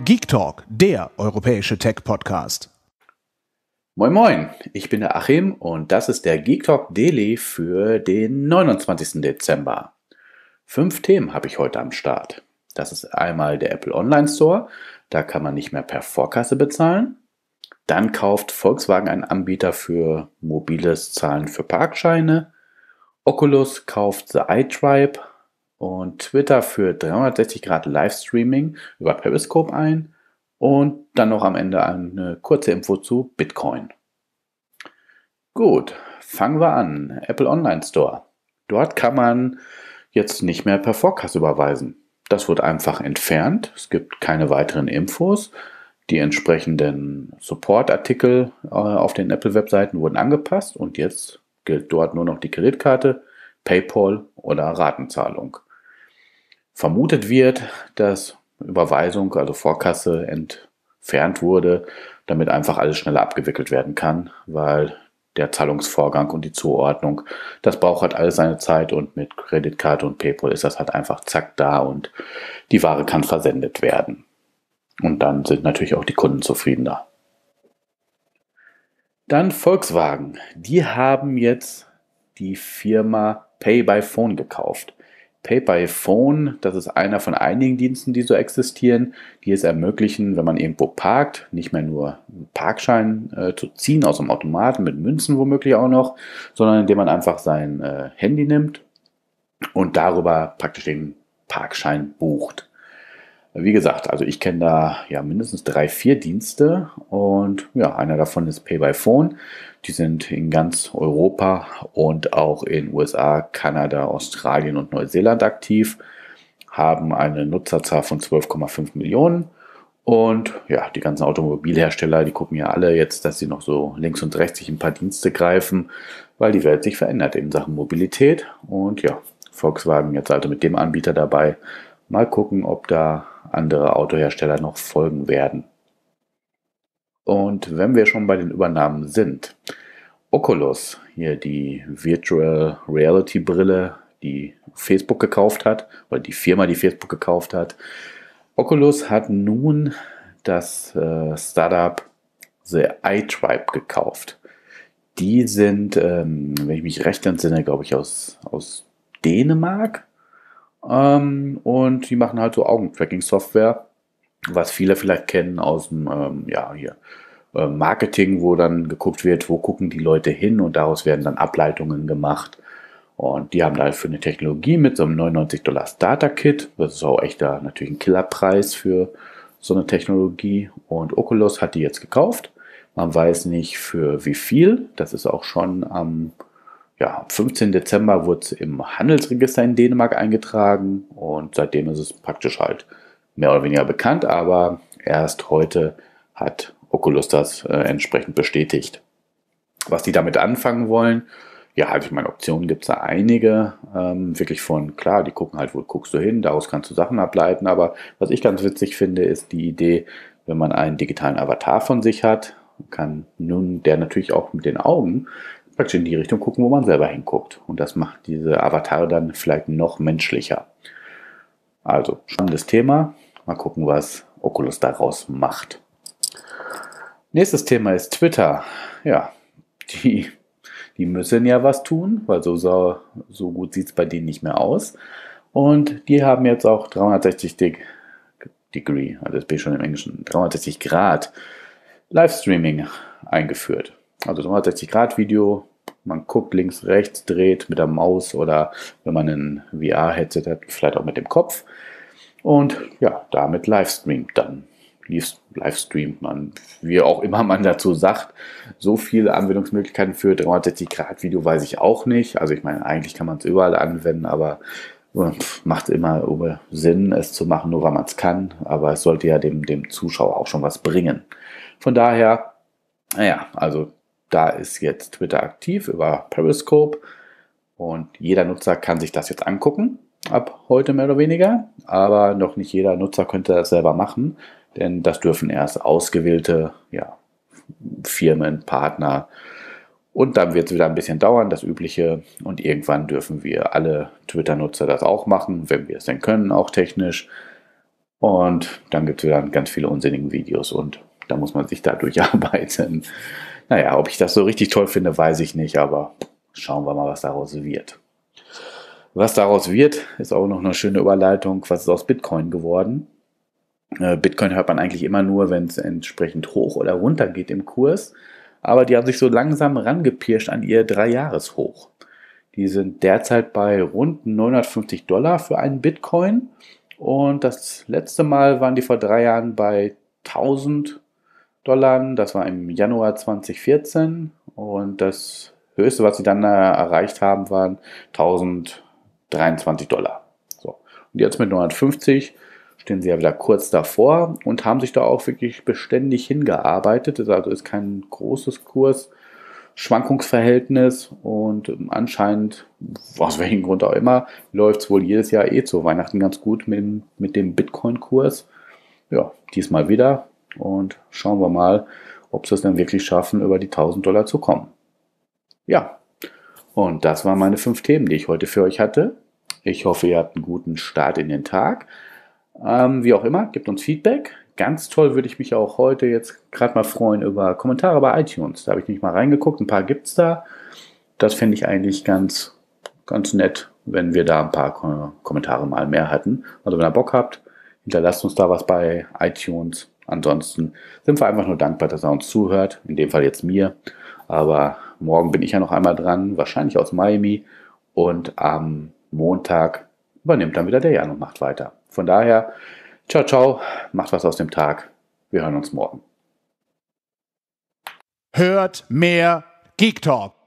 Geek Talk, der europäische Tech-Podcast. Moin Moin, ich bin der Achim und das ist der Geek Talk Daily für den 29. Dezember. Fünf Themen habe ich heute am Start. Das ist einmal der Apple Online Store, da kann man nicht mehr per Vorkasse bezahlen. Dann kauft Volkswagen einen Anbieter für mobiles Zahlen für Parkscheine. Oculus kauft The iTribe und Twitter für 360 Grad Livestreaming über Periscope ein und dann noch am Ende eine kurze Info zu Bitcoin. Gut, fangen wir an. Apple Online Store. Dort kann man jetzt nicht mehr per Vorkasse überweisen. Das wird einfach entfernt. Es gibt keine weiteren Infos. Die entsprechenden Support-Artikel äh, auf den Apple-Webseiten wurden angepasst und jetzt gilt dort nur noch die Kreditkarte, PayPal oder Ratenzahlung. Vermutet wird, dass Überweisung, also Vorkasse, entfernt wurde, damit einfach alles schneller abgewickelt werden kann, weil der Zahlungsvorgang und die Zuordnung, das braucht halt alles seine Zeit und mit Kreditkarte und PayPal ist das halt einfach zack da und die Ware kann versendet werden. Und dann sind natürlich auch die Kunden zufriedener. Dann Volkswagen. Die haben jetzt die Firma Pay by Phone gekauft. Pay by Phone, das ist einer von einigen Diensten, die so existieren, die es ermöglichen, wenn man irgendwo parkt, nicht mehr nur einen Parkschein äh, zu ziehen aus dem Automaten mit Münzen womöglich auch noch, sondern indem man einfach sein äh, Handy nimmt und darüber praktisch den Parkschein bucht. Wie gesagt, also ich kenne da ja mindestens drei, vier Dienste und ja, einer davon ist Pay by Phone. Die sind in ganz Europa und auch in USA, Kanada, Australien und Neuseeland aktiv, haben eine Nutzerzahl von 12,5 Millionen. Und ja, die ganzen Automobilhersteller, die gucken ja alle jetzt, dass sie noch so links und rechts sich ein paar Dienste greifen, weil die Welt sich verändert in Sachen Mobilität. Und ja, Volkswagen jetzt also mit dem Anbieter dabei. Mal gucken, ob da andere Autohersteller noch folgen werden. Und wenn wir schon bei den Übernahmen sind, Oculus, hier die Virtual Reality Brille, die Facebook gekauft hat, oder die Firma, die Facebook gekauft hat. Oculus hat nun das äh, Startup The iTribe gekauft. Die sind, ähm, wenn ich mich recht entsinne, glaube ich, aus, aus Dänemark. Ähm, und die machen halt so Augentracking-Software, was viele vielleicht kennen aus dem, ähm, ja, hier, äh, Marketing, wo dann geguckt wird, wo gucken die Leute hin und daraus werden dann Ableitungen gemacht. Und die haben dafür eine Technologie mit so einem 99 Dollar Starter Kit. Das ist auch echt da natürlich ein Killerpreis für so eine Technologie. Und Oculus hat die jetzt gekauft. Man weiß nicht für wie viel. Das ist auch schon am ja, am 15. Dezember wurde es im Handelsregister in Dänemark eingetragen und seitdem ist es praktisch halt mehr oder weniger bekannt, aber erst heute hat Oculus das äh, entsprechend bestätigt. Was die damit anfangen wollen, ja, also ich meine, Optionen gibt es da einige, ähm, wirklich von, klar, die gucken halt, wo guckst du hin, daraus kannst du Sachen ableiten, aber was ich ganz witzig finde, ist die Idee, wenn man einen digitalen Avatar von sich hat, kann nun der natürlich auch mit den Augen praktisch in die Richtung gucken, wo man selber hinguckt. Und das macht diese Avatare dann vielleicht noch menschlicher. Also, spannendes Thema. Mal gucken, was Oculus daraus macht. Nächstes Thema ist Twitter. Ja, die, die müssen ja was tun, weil so, so, so gut sieht es bei denen nicht mehr aus. Und die haben jetzt auch 360 Degree, also das bin ich schon im Englischen, 360 Grad Livestreaming eingeführt. Also 360 Grad Video, man guckt links, rechts, dreht mit der Maus oder wenn man ein VR-Headset hat, vielleicht auch mit dem Kopf. Und ja, damit livestreamt dann. Livestreamt man, wie auch immer man dazu sagt. So viele Anwendungsmöglichkeiten für 360 Grad Video weiß ich auch nicht. Also ich meine, eigentlich kann man es überall anwenden, aber macht immer Sinn, es zu machen, nur weil man es kann. Aber es sollte ja dem, dem Zuschauer auch schon was bringen. Von daher, naja, also da ist jetzt Twitter aktiv über Periscope und jeder Nutzer kann sich das jetzt angucken, ab heute mehr oder weniger. Aber noch nicht jeder Nutzer könnte das selber machen, denn das dürfen erst ausgewählte ja, Firmen, Partner. Und dann wird es wieder ein bisschen dauern, das Übliche. Und irgendwann dürfen wir alle Twitter-Nutzer das auch machen, wenn wir es denn können, auch technisch. Und dann gibt es wieder ganz viele unsinnige Videos und da muss man sich da durcharbeiten. Naja, ob ich das so richtig toll finde, weiß ich nicht, aber schauen wir mal, was daraus wird. Was daraus wird, ist auch noch eine schöne Überleitung. Was ist aus Bitcoin geworden? Äh, Bitcoin hört man eigentlich immer nur, wenn es entsprechend hoch oder runter geht im Kurs. Aber die haben sich so langsam rangepirscht an ihr Dreijahreshoch. Die sind derzeit bei rund 950 Dollar für einen Bitcoin. Und das letzte Mal waren die vor drei Jahren bei 1000 Dollar. Das war im Januar 2014. Und das höchste, was sie dann äh, erreicht haben, waren 1023 Dollar. So. Und jetzt mit 950 stehen sie ja wieder kurz davor und haben sich da auch wirklich beständig hingearbeitet. Also ist kein großes Kursschwankungsverhältnis und anscheinend, aus welchem Grund auch immer, läuft es wohl jedes Jahr eh zu Weihnachten ganz gut mit, mit dem Bitcoin-Kurs. Ja, diesmal wieder und schauen wir mal, ob sie es dann wirklich schaffen, über die 1000 Dollar zu kommen. Ja, und das waren meine fünf Themen, die ich heute für euch hatte. Ich hoffe, ihr habt einen guten Start in den Tag. Ähm, wie auch immer, gebt uns Feedback. Ganz toll würde ich mich auch heute jetzt gerade mal freuen über Kommentare bei iTunes. Da habe ich nicht mal reingeguckt. Ein paar gibt es da. Das fände ich eigentlich ganz, ganz nett, wenn wir da ein paar Kommentare mal mehr hatten. Also wenn ihr Bock habt, hinterlasst uns da was bei iTunes. Ansonsten sind wir einfach nur dankbar, dass er uns zuhört. In dem Fall jetzt mir. Aber morgen bin ich ja noch einmal dran, wahrscheinlich aus Miami. Und am Montag übernimmt dann wieder der Jan und macht weiter. Von daher, ciao, ciao, macht was aus dem Tag. Wir hören uns morgen. Hört mehr Geek Talk.